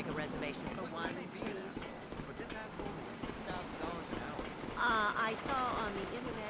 make a reservation for one. Uh, I saw on the internet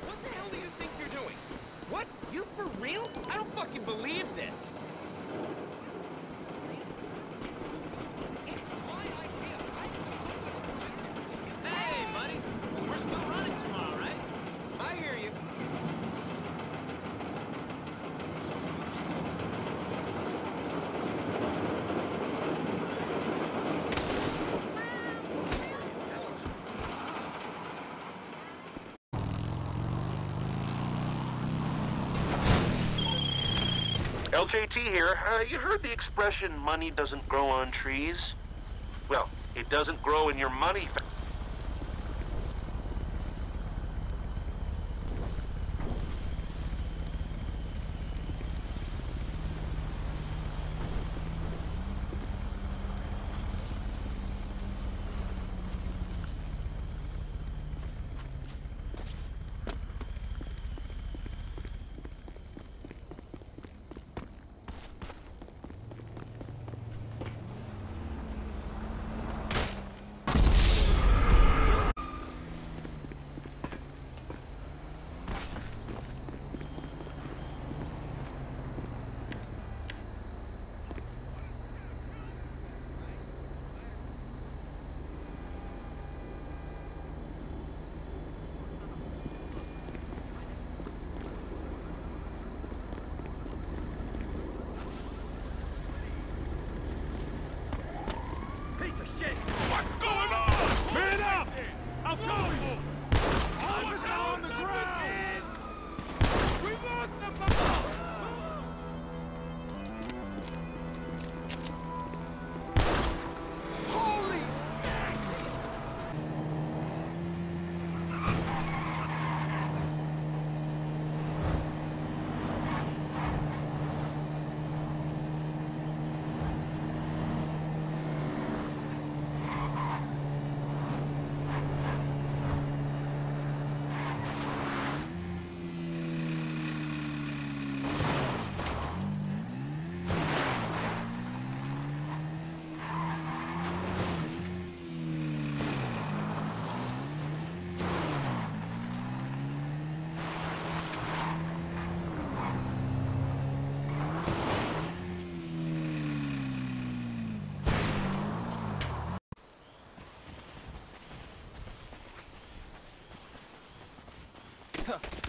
LJT here. Uh, you heard the expression, money doesn't grow on trees? Well, it doesn't grow in your money. Yeah.